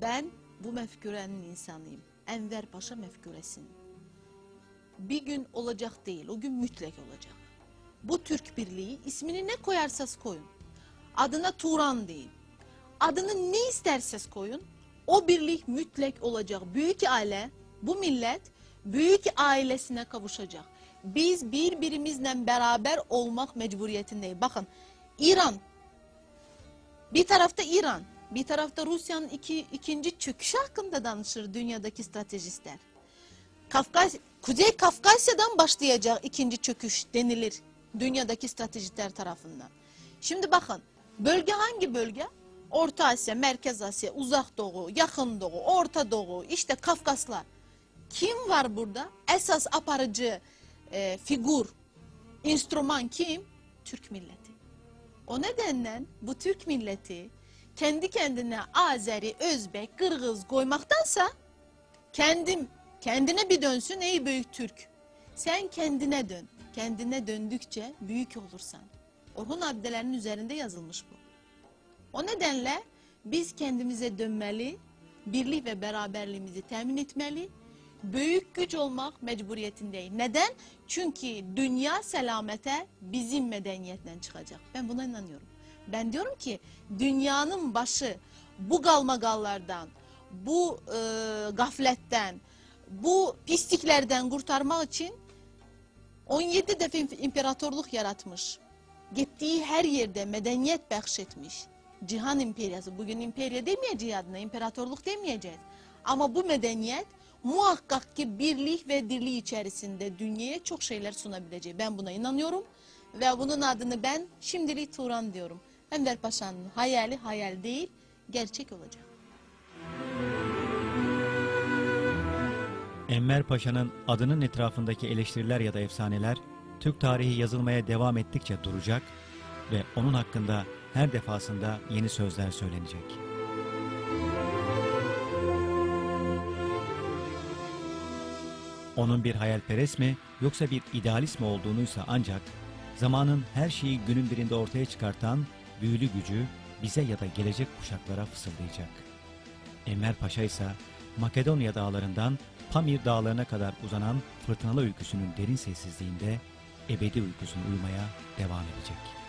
Ben bu mefkürenin insanıyım. Enver Paşa mefküresinin. Bir gün olacak değil, o gün mütlak olacak. Bu Türk Birliği ismini ne koyarsaz koyun. Adına Turan deyin. Adını ne isterseniz koyun. O birlik mütlak olacak. Büyük aile, bu millet büyük ailesine kavuşacak. Biz birbirimizle beraber olmak mecburiyetindeyiz. Bakın İran bir tarafta İran, bir tarafta Rusya'nın iki, ikinci çöküşü hakkında danışır dünyadaki stratejistler. Kafkas, Kuzey Kafkasya'dan başlayacak ikinci çöküş denilir dünyadaki stratejistler tarafından. Şimdi bakın bölge hangi bölge? Orta Asya, Merkez Asya, Uzak Doğu, Yakın Doğu, Orta Doğu, işte Kafkaslar. Kim var burada? Esas aparıcı e, figür, enstrüman kim? Türk milleti. O nedenle bu Türk milleti kendi kendine Azeri, Özbek, Kırgız koymaktansa kendim kendine bir dönsün ey büyük Türk. Sen kendine dön. Kendine döndükçe büyük olursan. Orhun Abdeler'in üzerinde yazılmış bu. O nedenle biz kendimize dönmeli, birlik ve beraberliğimizi temin etmeli, büyük güç olmak mecburiyetindeyiz. Neden? Çünkü dünya selamete bizim medeniyetten çıkacak. Ben buna inanıyorum. Ben diyorum ki dünyanın başı bu galmagallardan, bu e, gafletten, bu pisliklerden kurtarmak için 17 defa imp- imparatorluk yaratmış. Gittiği her yerde medeniyet bahşetmiş. Cihan imperyası. Bugün imperya demeyeceğiz adına, imparatorluk demeyeceğiz. Ama bu medeniyet muhakkak ki birlik ve dirliği içerisinde dünyaya çok şeyler sunabilecek. Ben buna inanıyorum. Ve bunun adını ben şimdilik Turan diyorum. Enver Paşa'nın hayali hayal değil, gerçek olacak. Enver Paşa'nın adının etrafındaki eleştiriler ya da efsaneler Türk tarihi yazılmaya devam ettikçe duracak ve onun hakkında her defasında yeni sözler söylenecek. Onun bir hayalperest mi yoksa bir idealist mi olduğunuysa ancak zamanın her şeyi günün birinde ortaya çıkartan büyülü gücü bize ya da gelecek kuşaklara fısıldayacak. Enver Paşa ise Makedonya dağlarından Pamir dağlarına kadar uzanan fırtınalı ülküsünün derin sessizliğinde ebedi uykusunu uyumaya devam edecek.